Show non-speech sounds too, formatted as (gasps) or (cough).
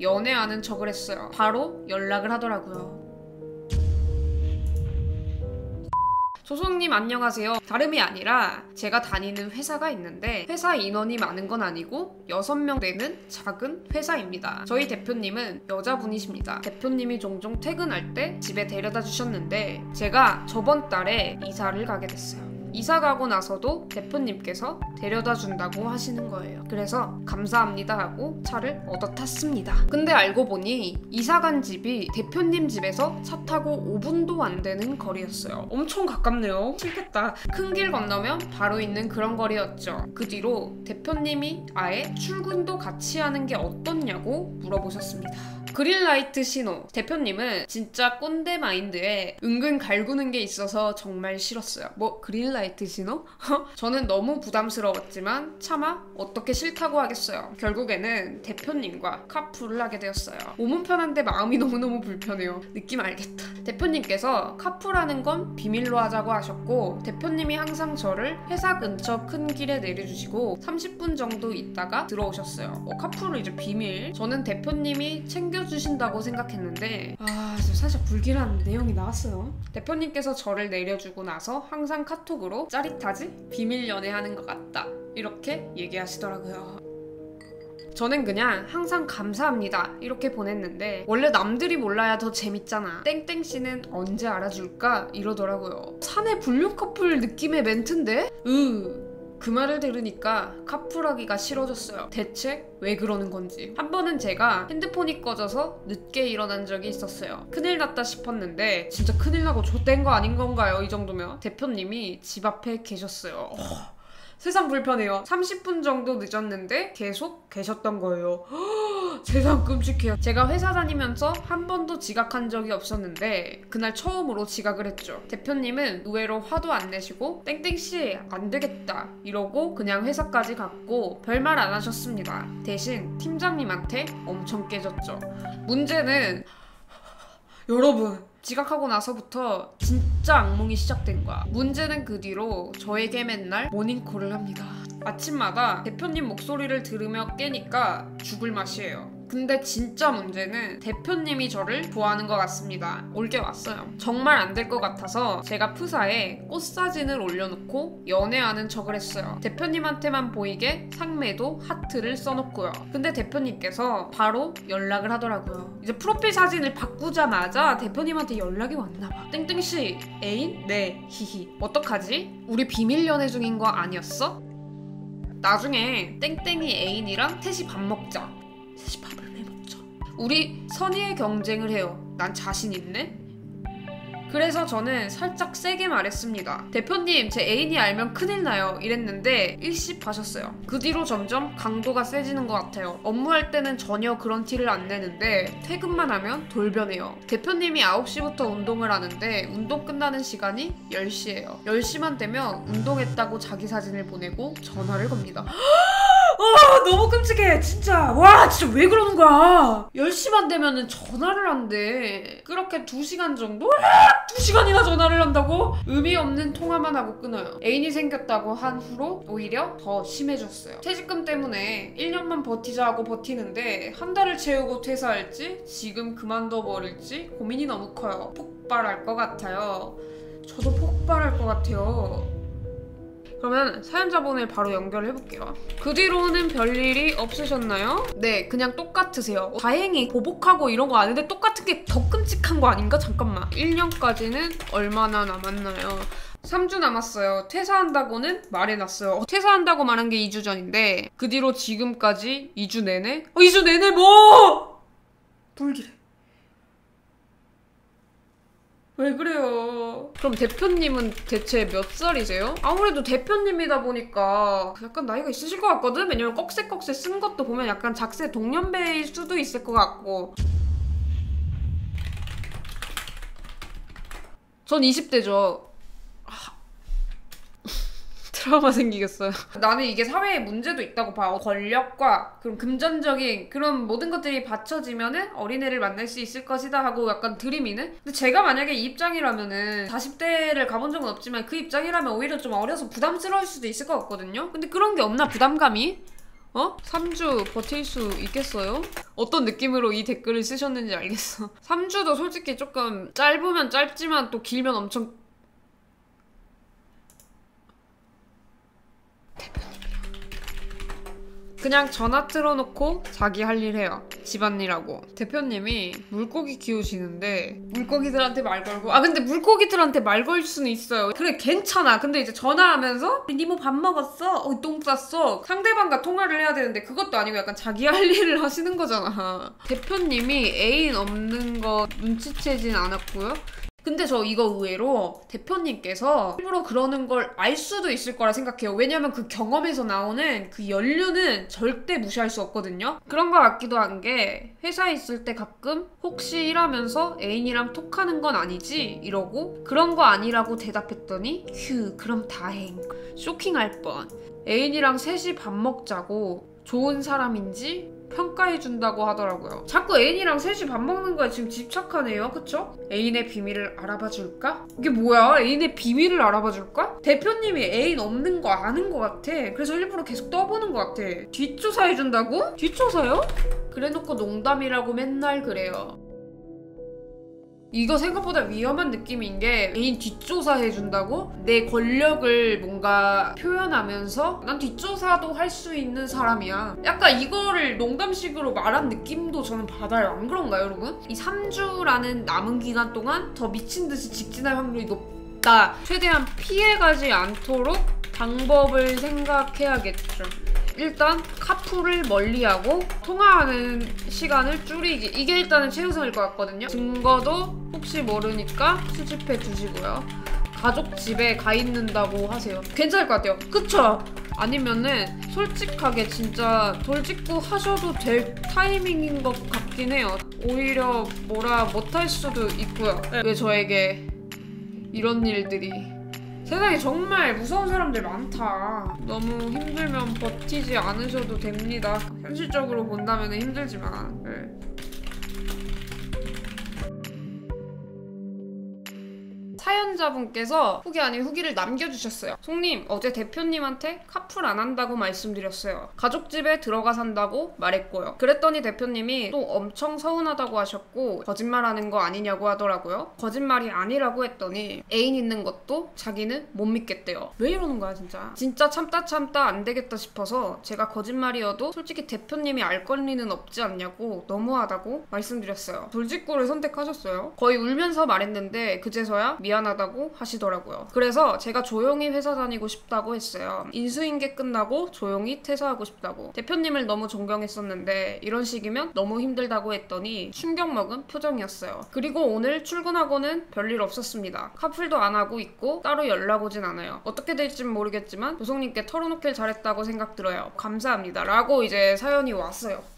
연애하는 척을 했어요. 바로 연락을 하더라고요. 조송님 안녕하세요. 다름이 아니라 제가 다니는 회사가 있는데 회사 인원이 많은 건 아니고 6명 되는 작은 회사입니다. 저희 대표님은 여자분이십니다. 대표님이 종종 퇴근할 때 집에 데려다 주셨는데 제가 저번 달에 이사를 가게 됐어요. 이사 가고 나서도 대표님께서 데려다 준다고 하시는 거예요. 그래서 감사합니다 하고 차를 얻어 탔습니다. 근데 알고 보니 이사 간 집이 대표님 집에서 차 타고 5분도 안 되는 거리였어요. 엄청 가깝네요. 싫겠다. 큰 길 건너면 바로 있는 그런 거리였죠. 그 뒤로 대표님이 아예 출근도 같이 하는 게 어떻냐고 물어보셨습니다. 그린라이트 신호. 대표님은 진짜 꼰대 마인드에 은근 갈구는 게 있어서 정말 싫었어요. 뭐 그린라이트 신호? (laughs) 저는 너무 부담스러웠지만 차마 어떻게 싫다고 하겠어요. 결국에는 대표님과 카풀을 하게 되었어요. 몸은 편한데 마음이 (laughs) 너무너무 불편해요. 느낌 알겠다. 대표님께서 카풀하는 건 비밀로 하자고 하셨고 대표님이 항상 저를 회사 근처 큰 길에 내려주시고 30분 정도 있다가 들어오셨어요. 어, 카풀을 이제 비밀. 저는 대표님이 챙겨주신다고 생각했는데 아 사실 불길한 내용이 나왔어요. 대표님께서 저를 내려주고 나서 항상 카톡으로 짜릿하지? 비밀 연애하는 것 같다. 이렇게 얘기하시더라고요. 저는 그냥 항상 감사합니다 이렇게 보냈는데 원래 남들이 몰라야 더 재밌잖아 땡땡 씨는 언제 알아줄까 이러더라고요 사내 불륜 커플 느낌의 멘트인데? 으 그 말을 들으니까 카풀하기가 싫어졌어요. 대체 왜 그러는 건지. 한 번은 제가 핸드폰이 꺼져서 늦게 일어난 적이 있었어요. 큰일 났다 싶었는데 진짜 큰일 나고 좆된 거 아닌 건가요? 이 정도면. 대표님이 집 앞에 계셨어요. 어, 세상 불편해요. 30분 정도 늦었는데 계속 계셨던 거예요. (gasps) 세상 끔찍해요. 제가 회사 다니면서 한 번도 지각한 적이 없었는데 그날 처음으로 지각을 했죠. 대표님은 의외로 화도 안 내시고 땡땡씨 안 되겠다 이러고 그냥 회사까지 갔고 별말 안 하셨습니다. 대신 팀장님한테 엄청 깨졌죠. 문제는 여러분 지각하고 나서부터 진짜 악몽이 시작된 거야. 문제는 그 뒤로 저에게 맨날 모닝콜을 합니다. 아침마다 대표님 목소리를 들으며 깨니까 죽을 맛이에요. 근데 진짜 문제는 대표님이 저를 좋아하는 것 같습니다. 올게 왔어요. 정말 안 될 것 같아서 제가 프사에 꽃 사진을 올려놓고 연애하는 척을 했어요. 대표님한테만 보이게 상매도 하트를 써놓고요. 근데 대표님께서 바로 연락을 하더라고요. 이제 프로필 사진을 바꾸자마자 대표님한테 연락이 왔나봐. 땡땡씨 애인? 네 히히 어떡하지? 우리 비밀 연애 중인 거 아니었어? 나중에 땡땡이 애인이랑 셋이 밥 먹자. 셋이 먹죠? 우리 선의의 경쟁을 해요. 난 자신 있네? 그래서 저는 살짝 세게 말했습니다. 대표님, 제 애인이 알면 큰일 나요. 이랬는데 일십하셨어요. 그 뒤로 점점 강도가 세지는 것 같아요. 업무할 때는 전혀 그런 티를 안 내는데 퇴근만 하면 돌변해요. 대표님이 9시부터 운동을 하는데 운동 끝나는 시간이 10시예요. 10시만 되면 운동했다고 자기 사진을 보내고 전화를 겁니다. (gasps) 아 너무 끔찍해 진짜. 와 진짜 왜 그러는 거야? 10시 만 되면은 전화를 한대. 그렇게 2시간 정도? 2시간이나 전화를 한다고? 의미 없는 통화만 하고 끊어요. 애인이 생겼다고 한 후로 오히려 더 심해졌어요. 퇴직금 때문에 1년만 버티자 하고 버티는데 한 달을 채우고 퇴사할지 지금 그만둬 버릴지 고민이 너무 커요. 폭발할 것 같아요. 저도 폭발할 것 같아요 그러면 사연자분을 바로 연결해 볼게요. 그 뒤로는 별일이 없으셨나요? 네, 그냥 똑같으세요. 다행히 보복하고 이런 거 아닌데 똑같은 게 더 끔찍한 거 아닌가? 잠깐만. 1년까지는 얼마나 남았나요? 3주 남았어요. 퇴사한다고는 말해놨어요. 퇴사한다고 말한 게 2주 전인데 그 뒤로 지금까지 2주 내내? 어, 2주 내내 뭐! 불길해. 왜 그래요? 그럼 대표님은 대체 몇 살이세요? 아무래도 대표님이다 보니까 약간 나이가 있으실 것 같거든? 왜냐면 꺽쇠꺽쇠 쓴 것도 보면 약간 작세 동년배일 수도 있을 것 같고 전 20대죠. 트라우마 생기겠어요. (laughs) 나는 이게 사회에 문제도 있다고 봐. 권력과 그런 금전적인 그런 모든 것들이 받쳐지면은 어린애를 만날 수 있을 것이다 하고 약간 들이미는? 근데 제가 만약에 이 입장이라면은 40대를 가본 적은 없지만 그 입장이라면 오히려 좀 어려서 부담스러울 수도 있을 것 같거든요? 근데 그런 게 없나, 부담감이? 어? 3주 버틸 수 있겠어요? 어떤 느낌으로 이 댓글을 쓰셨는지 알겠어. (laughs) 3주도 솔직히 조금 짧으면 짧지만 또 길면 엄청 그냥 전화 틀어놓고 자기 할 일 해요. 집안일하고. 대표님이 물고기 키우시는데 물고기들한테 말 걸고 아 근데 물고기들한테 말 걸 수는 있어요. 그래 괜찮아. 근데 이제 전화하면서 니뭐 밥 먹었어? 어, 똥 쌌어? 상대방과 통화를 해야 되는데 그것도 아니고 약간 자기 할 일을 하시는 거잖아. 대표님이 애인 없는 거 눈치채진 않았고요. 근데 저 이거 의외로 대표님께서 일부러 그러는 걸 알 수도 있을 거라 생각해요. 왜냐면 그 경험에서 나오는 그 연륜은 절대 무시할 수 없거든요. 그런 거 같기도 한 게 회사에 있을 때 가끔 혹시 일하면서 애인이랑 톡하는 건 아니지? 이러고 그런 거 아니라고 대답했더니 휴 그럼 다행. 쇼킹할 뻔. 애인이랑 셋이 밥 먹자고 좋은 사람인지 평가해준다고 하더라고요. 자꾸 애인이랑 셋이 밥 먹는 거에 지금 집착하네요. 그쵸? 애인의 비밀을 알아봐 줄까? 이게 뭐야? 애인의 비밀을 알아봐 줄까? 대표님이 애인 없는 거 아는 것 같아. 그래서 일부러 계속 떠보는 것 같아. 뒷조사해준다고? 뒷조사요? 그래놓고 농담이라고 맨날 그래요. 이거 생각보다 위험한 느낌인 게 애인 뒷조사 해준다고? 내 권력을 뭔가 표현하면서 난 뒷조사도 할 수 있는 사람이야. 약간 이거를 농담식으로 말한 느낌도 저는 받아요. 안 그런가요, 여러분? 이 3주라는 남은 기간 동안 더 미친 듯이 직진할 확률이 높다. 최대한 피해가지 않도록 방법을 생각해야겠죠. 일단 카풀을 멀리하고 통화하는 시간을 줄이기. 이게 일단은 최우선일 것 같거든요. 증거도 혹시 모르니까 수집해 두시고요. 가족 집에 가 있는다고 하세요. 괜찮을 것 같아요. 그쵸? 아니면은 솔직하게 진짜 돌직구 하셔도 될 타이밍인 것 같긴 해요. 오히려 뭐라 못할 수도 있고요. 왜 저에게 이런 일들이 세상에 정말 무서운 사람들 많다. 너무 힘들면 버티지 않으셔도 됩니다. 현실적으로 본다면 힘들지만. 네. 사연자분께서 후기 아닌 후기를 남겨주셨어요. 송님, 어제 대표님한테 카풀 안 한다고 말씀드렸어요. 가족 집에 들어가 산다고 말했고요. 그랬더니 대표님이 또 엄청 서운하다고 하셨고 거짓말하는 거 아니냐고 하더라고요. 거짓말이 아니라고 했더니 애인 있는 것도 자기는 못 믿겠대요. 왜 이러는 거야 진짜? 진짜 참다 참다 안 되겠다 싶어서 제가 거짓말이어도 솔직히 대표님이 알 권리는 없지 않냐고 너무하다고 말씀드렸어요. 돌직구를 선택하셨어요. 거의 울면서 말했는데 그제서야 미안하다고 하시더라고요. 그래서 제가 조용히 회사 다니고 싶다고 했어요. 인수인계 끝나고 조용히 퇴사하고 싶다고. 대표님을 너무 존경했었는데 이런 식이면 너무 힘들다고 했더니 충격 먹은 표정이었어요. 그리고 오늘 출근하고는 별일 없었습니다. 카풀도 안 하고 있고 따로 연락 오진 않아요. 어떻게 될진 모르겠지만 조성님께 털어놓길 잘했다고 생각 들어요. 감사합니다. 라고 이제 사연이 왔어요.